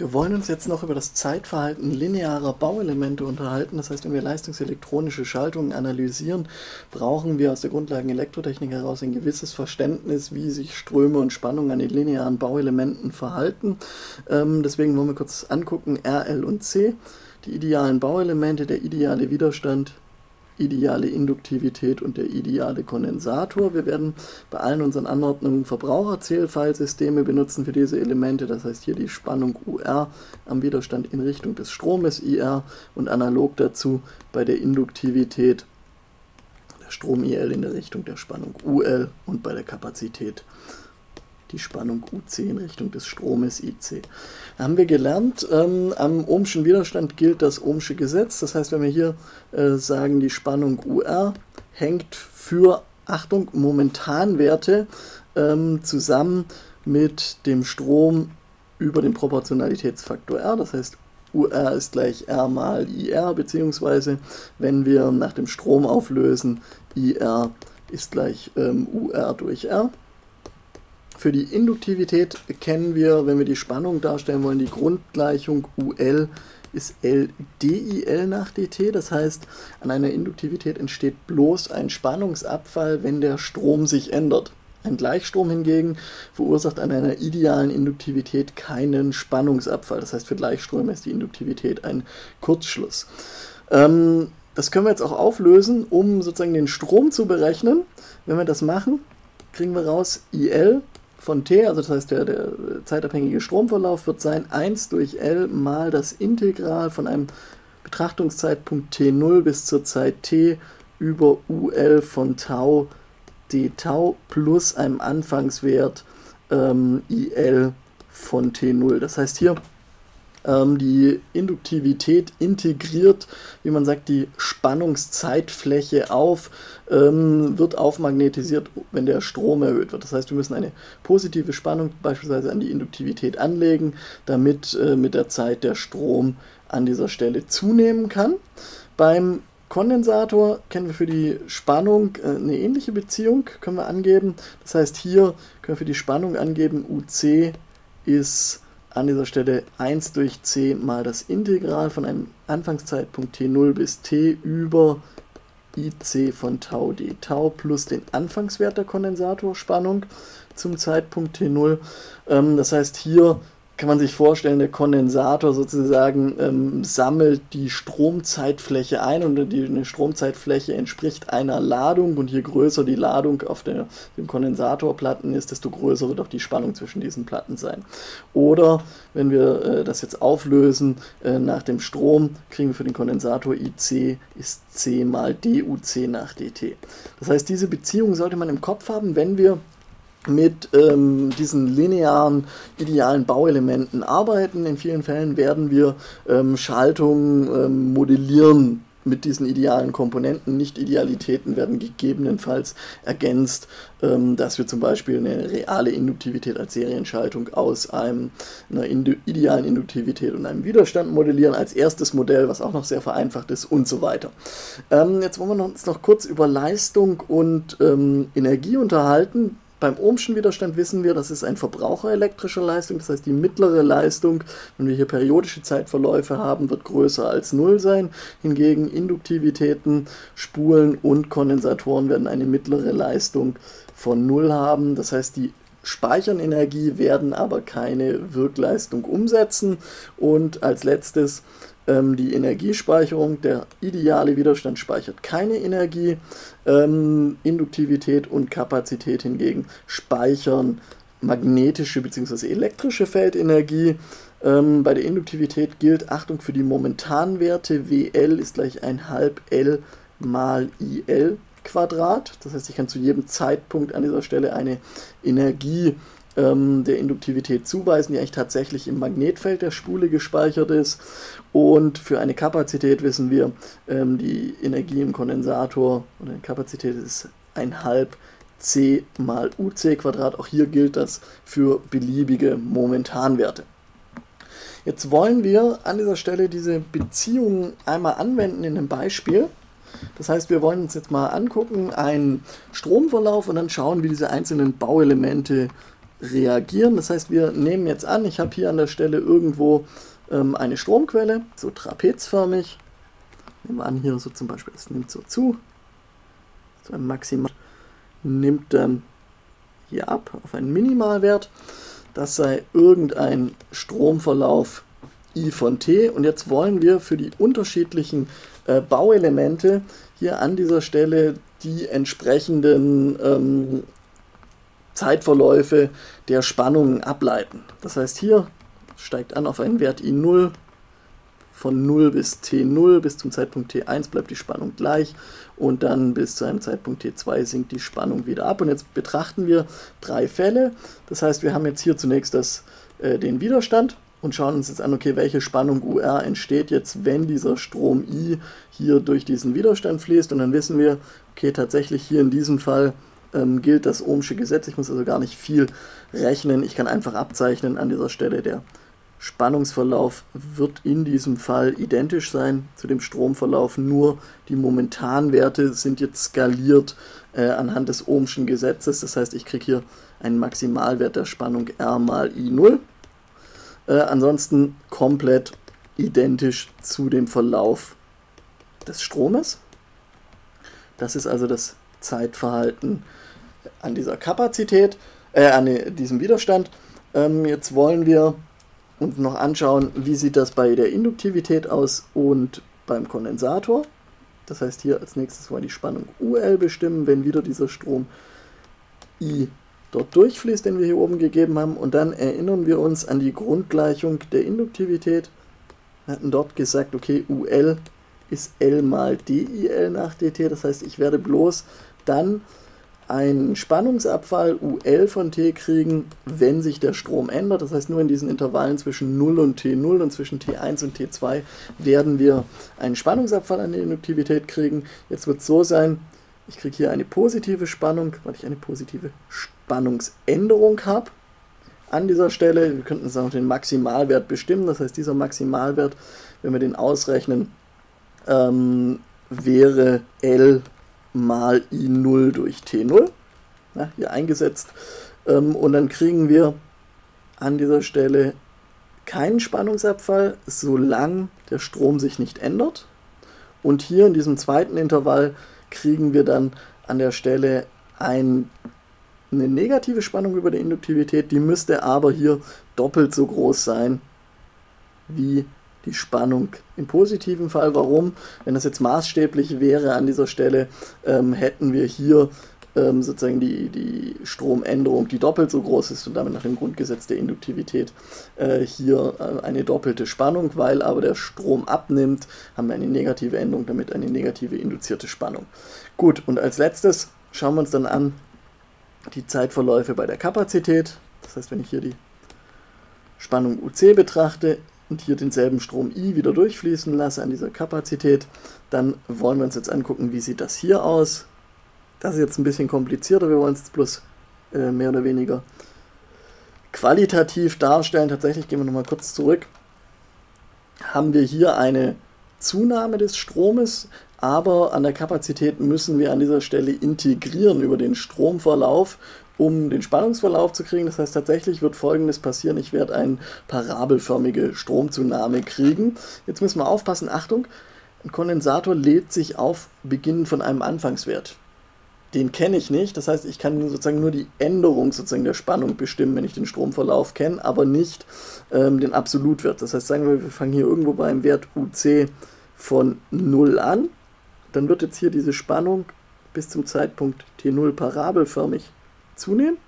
Wir wollen uns jetzt noch über das Zeitverhalten linearer Bauelemente unterhalten. Das heißt, wenn wir leistungselektronische Schaltungen analysieren, brauchen wir aus der Grundlagen-Elektrotechnik heraus ein gewisses Verständnis, wie sich Ströme und Spannungen an den linearen Bauelementen verhalten. Ähm, deswegen wollen wir kurz angucken R, L und C, die idealen Bauelemente, der ideale Widerstand, ideale Induktivität und der ideale Kondensator. Wir werden bei allen unseren Anordnungen Verbraucherzählfallsysteme benutzen für diese Elemente, das heißt hier die Spannung UR am Widerstand in Richtung des Stromes IR und analog dazu bei der Induktivität der Strom IL in der Richtung der Spannung UL und bei der Kapazität die Spannung UC in Richtung des Stromes IC. Da haben wir gelernt, ähm, am ohmschen Widerstand gilt das ohmsche Gesetz. Das heißt, wenn wir hier äh, sagen, die Spannung UR hängt für, Achtung, Momentanwerte ähm, zusammen mit dem Strom über den Proportionalitätsfaktor R. Das heißt, UR ist gleich R mal IR, beziehungsweise wenn wir nach dem Strom auflösen, IR ist gleich ähm, UR durch R. Für die Induktivität kennen wir, wenn wir die Spannung darstellen wollen, die Grundgleichung UL ist L DIL nach dt. Das heißt, an einer Induktivität entsteht bloß ein Spannungsabfall, wenn der Strom sich ändert. Ein Gleichstrom hingegen verursacht an einer idealen Induktivität keinen Spannungsabfall. Das heißt, für Gleichströme ist die Induktivität ein Kurzschluss. Ähm, das können wir jetzt auch auflösen, um sozusagen den Strom zu berechnen. Wenn wir das machen, kriegen wir raus IL von t, also das heißt der, der zeitabhängige Stromverlauf wird sein 1 durch L mal das Integral von einem Betrachtungszeitpunkt t0 bis zur Zeit t über UL von Tau d Tau plus einem Anfangswert ähm, IL von T0. Das heißt hier ähm, die Induktivität integriert, wie man sagt, die Spannungszeitfläche auf, ähm, wird aufmagnetisiert, wenn der Strom erhöht wird. Das heißt, wir müssen eine positive Spannung beispielsweise an die Induktivität anlegen, damit äh, mit der Zeit der Strom an dieser Stelle zunehmen kann. Beim Kondensator kennen wir für die Spannung äh, eine ähnliche Beziehung, können wir angeben. Das heißt, hier können wir für die Spannung angeben, UC ist an dieser Stelle 1 durch c mal das Integral von einem Anfangszeitpunkt t0 bis t über ic von Tau d. Tau plus den Anfangswert der Kondensatorspannung zum Zeitpunkt t0. Ähm, das heißt, hier kann man sich vorstellen, der Kondensator sozusagen ähm, sammelt die Stromzeitfläche ein und die eine Stromzeitfläche entspricht einer Ladung und je größer die Ladung auf der, den Kondensatorplatten ist, desto größer wird auch die Spannung zwischen diesen Platten sein. Oder wenn wir äh, das jetzt auflösen, äh, nach dem Strom kriegen wir für den Kondensator IC ist C mal DUC nach DT. Das heißt, diese Beziehung sollte man im Kopf haben, wenn wir mit ähm, diesen linearen idealen Bauelementen arbeiten. In vielen Fällen werden wir ähm, Schaltungen ähm, modellieren mit diesen idealen Komponenten. Nicht-Idealitäten werden gegebenenfalls ergänzt, ähm, dass wir zum Beispiel eine reale Induktivität als Serienschaltung aus einem, einer Indu idealen Induktivität und einem Widerstand modellieren als erstes Modell, was auch noch sehr vereinfacht ist und so weiter. Ähm, jetzt wollen wir uns noch kurz über Leistung und ähm, Energie unterhalten. Beim Ohmschen Widerstand wissen wir, das ist ein Verbraucher elektrischer Leistung, das heißt die mittlere Leistung, wenn wir hier periodische Zeitverläufe haben, wird größer als 0 sein. Hingegen Induktivitäten, Spulen und Kondensatoren werden eine mittlere Leistung von 0 haben. Das heißt, die speichern Energie, werden aber keine Wirkleistung umsetzen. Und als letztes ähm, die Energiespeicherung. Der ideale Widerstand speichert keine Energie. Ähm, Induktivität und Kapazität hingegen speichern magnetische bzw. elektrische Feldenergie. Ähm, bei der Induktivität gilt, Achtung für die Momentanwerte, WL ist gleich ein halb L mal IL Quadrat. Das heißt, ich kann zu jedem Zeitpunkt an dieser Stelle eine Energie ähm, der Induktivität zuweisen, die eigentlich tatsächlich im Magnetfeld der Spule gespeichert ist. Und für eine Kapazität wissen wir, ähm, die Energie im Kondensator oder die Kapazität ist ein halb c mal uc Quadrat. Auch hier gilt das für beliebige Momentanwerte. Jetzt wollen wir an dieser Stelle diese Beziehung einmal anwenden in einem Beispiel. Das heißt, wir wollen uns jetzt mal angucken, einen Stromverlauf und dann schauen, wie diese einzelnen Bauelemente reagieren. Das heißt, wir nehmen jetzt an, ich habe hier an der Stelle irgendwo ähm, eine Stromquelle, so trapezförmig. Nehmen wir an, hier so zum Beispiel, es nimmt so zu, so ein Maximal, nimmt dann hier ab auf einen Minimalwert. Das sei irgendein Stromverlauf I von t. Und jetzt wollen wir für die unterschiedlichen äh, Bauelemente hier an dieser Stelle die entsprechenden ähm, Zeitverläufe der Spannungen ableiten. Das heißt, hier steigt an auf einen Wert I0, von 0 bis T0 bis zum Zeitpunkt T1 bleibt die Spannung gleich und dann bis zu einem Zeitpunkt T2 sinkt die Spannung wieder ab. Und jetzt betrachten wir drei Fälle. Das heißt, wir haben jetzt hier zunächst das, äh, den Widerstand und schauen uns jetzt an, okay, welche Spannung UR entsteht jetzt, wenn dieser Strom I hier durch diesen Widerstand fließt. Und dann wissen wir, okay, tatsächlich hier in diesem Fall ähm, gilt das Ohmsche Gesetz. Ich muss also gar nicht viel rechnen. Ich kann einfach abzeichnen an dieser Stelle, der Spannungsverlauf wird in diesem Fall identisch sein zu dem Stromverlauf, nur die momentanen Werte sind jetzt skaliert äh, anhand des Ohmschen Gesetzes. Das heißt, ich kriege hier einen Maximalwert der Spannung R mal I0. Äh, ansonsten komplett identisch zu dem Verlauf des Stromes. Das ist also das Zeitverhalten an dieser Kapazität, äh, an diesem Widerstand. Ähm, jetzt wollen wir uns noch anschauen, wie sieht das bei der Induktivität aus und beim Kondensator. Das heißt, hier als nächstes wollen wir die Spannung UL bestimmen, wenn wieder dieser Strom I dort durchfließt, den wir hier oben gegeben haben. Und dann erinnern wir uns an die Grundgleichung der Induktivität. Wir hatten dort gesagt, okay, UL ist L mal DIL nach dt. Das heißt, ich werde bloß dann einen Spannungsabfall UL von T kriegen, wenn sich der Strom ändert. Das heißt, nur in diesen Intervallen zwischen 0 und T0 und zwischen T1 und T2 werden wir einen Spannungsabfall an der Induktivität kriegen. Jetzt wird es so sein, ich kriege hier eine positive Spannung, weil ich eine positive Spannungsänderung habe. An dieser Stelle, wir könnten uns auch den Maximalwert bestimmen. Das heißt, dieser Maximalwert, wenn wir den ausrechnen, ähm, wäre L mal I0 durch T0, ja, hier eingesetzt. Ähm, und dann kriegen wir an dieser Stelle keinen Spannungsabfall, solange der Strom sich nicht ändert. Und hier in diesem zweiten Intervall kriegen wir dann an der Stelle ein, eine negative Spannung über der Induktivität, die müsste aber hier doppelt so groß sein wie die Spannung im positiven Fall. Warum? Wenn das jetzt maßstäblich wäre an dieser Stelle, ähm, hätten wir hier ähm, sozusagen die, die Stromänderung, die doppelt so groß ist und damit nach dem Grundgesetz der Induktivität äh, hier äh, eine doppelte Spannung, weil aber der Strom abnimmt, haben wir eine negative Änderung, damit eine negative induzierte Spannung. Gut, und als letztes schauen wir uns dann an die Zeitverläufe bei der Kapazität. Das heißt, wenn ich hier die Spannung UC betrachte, und hier denselben Strom I wieder durchfließen lasse an dieser Kapazität, dann wollen wir uns jetzt angucken, wie sieht das hier aus. Das ist jetzt ein bisschen komplizierter, wir wollen es jetzt bloß äh, mehr oder weniger qualitativ darstellen. Tatsächlich gehen wir nochmal kurz zurück. Haben wir hier eine Zunahme des Stromes, aber an der Kapazität müssen wir an dieser Stelle integrieren über den Stromverlauf um den Spannungsverlauf zu kriegen. Das heißt, tatsächlich wird Folgendes passieren. Ich werde eine parabelförmige Stromzunahme kriegen. Jetzt müssen wir aufpassen. Achtung, ein Kondensator lädt sich auf Beginn von einem Anfangswert. Den kenne ich nicht. Das heißt, ich kann sozusagen nur die Änderung sozusagen der Spannung bestimmen, wenn ich den Stromverlauf kenne, aber nicht ähm, den Absolutwert. Das heißt, sagen wir, wir fangen hier irgendwo beim Wert UC von 0 an. Dann wird jetzt hier diese Spannung bis zum Zeitpunkt T0 parabelförmig zunehmen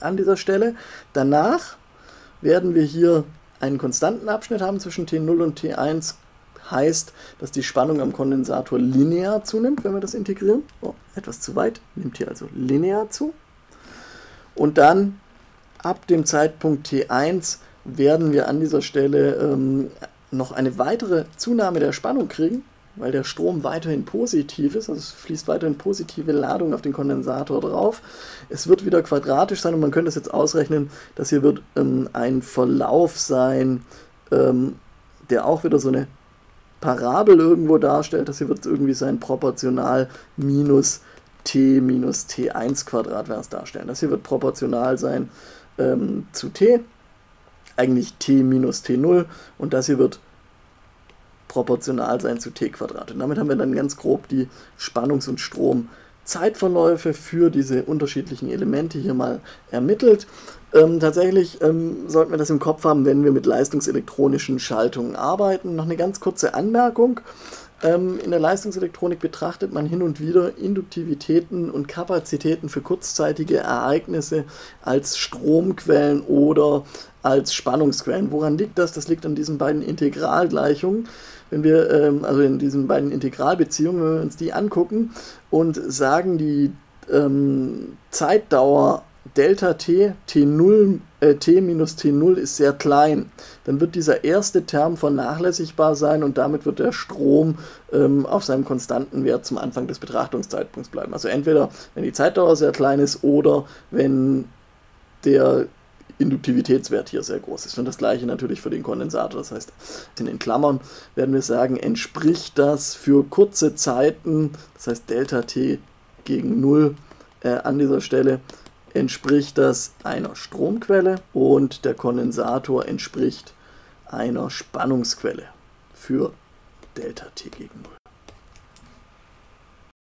an dieser Stelle. Danach werden wir hier einen konstanten Abschnitt haben zwischen T0 und T1. Heißt, dass die Spannung am Kondensator linear zunimmt, wenn wir das integrieren. Oh, etwas zu weit, nimmt hier also linear zu. Und dann ab dem Zeitpunkt T1 werden wir an dieser Stelle ähm, noch eine weitere Zunahme der Spannung kriegen weil der Strom weiterhin positiv ist, also es fließt weiterhin positive Ladung auf den Kondensator drauf. Es wird wieder quadratisch sein und man könnte es jetzt ausrechnen, dass hier wird ähm, ein Verlauf sein, ähm, der auch wieder so eine Parabel irgendwo darstellt. Das hier wird irgendwie sein proportional minus t minus t1 Quadrat werden es darstellen. Das hier wird proportional sein ähm, zu t, eigentlich t minus t0 und das hier wird proportional sein zu t Quadrat. Und damit haben wir dann ganz grob die Spannungs- und Stromzeitverläufe für diese unterschiedlichen Elemente hier mal ermittelt. Ähm, tatsächlich ähm, sollten wir das im Kopf haben, wenn wir mit leistungselektronischen Schaltungen arbeiten. Noch eine ganz kurze Anmerkung. Ähm, in der Leistungselektronik betrachtet man hin und wieder Induktivitäten und Kapazitäten für kurzzeitige Ereignisse als Stromquellen oder als Spannungsquellen. Woran liegt das? Das liegt an diesen beiden Integralgleichungen. Wenn wir, ähm, also in diesen beiden Integralbeziehungen, wenn wir uns die angucken und sagen, die ähm, Zeitdauer Delta t, T0, äh, T minus T0 ist sehr klein, dann wird dieser erste Term vernachlässigbar sein und damit wird der Strom ähm, auf seinem konstanten Wert zum Anfang des Betrachtungszeitpunkts bleiben. Also entweder wenn die Zeitdauer sehr klein ist oder wenn der Induktivitätswert hier sehr groß ist. Und das gleiche natürlich für den Kondensator. Das heißt, in den Klammern werden wir sagen, entspricht das für kurze Zeiten, das heißt Delta t gegen 0 äh, an dieser Stelle, entspricht das einer Stromquelle und der Kondensator entspricht einer Spannungsquelle für Delta T gegen 0.